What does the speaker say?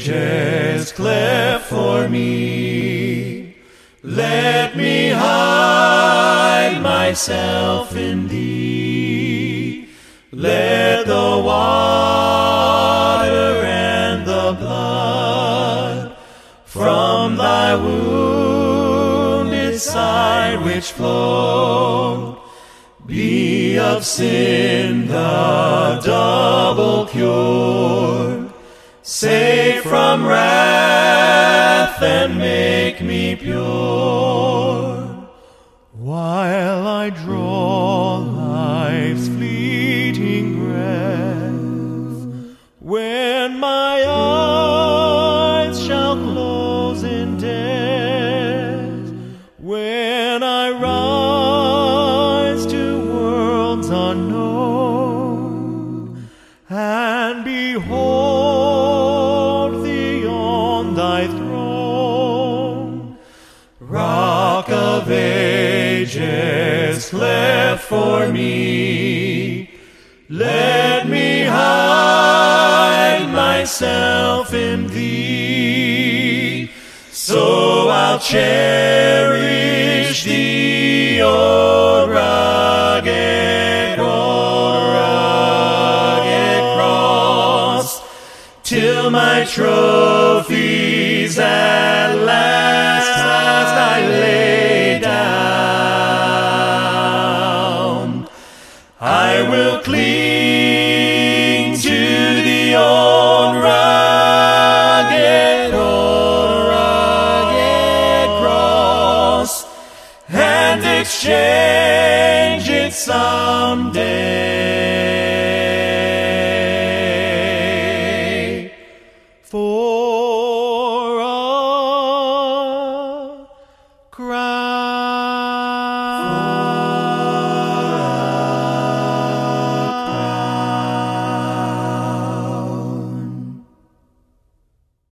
ages cleft for me. Let me hide myself in thee. Let the water and the blood from thy wounded side which flowed be of sin the double cure. Save from wrath and make me pure. While I draw life's fleeting breath, when my eyes shall close in death, when I rise to worlds unknown, and behold ages cleft for me, let me hide myself in thee, so I'll cherish thee, O rugged, O rugged cross, till my trophies I will cling to the old cross and exchange it someday.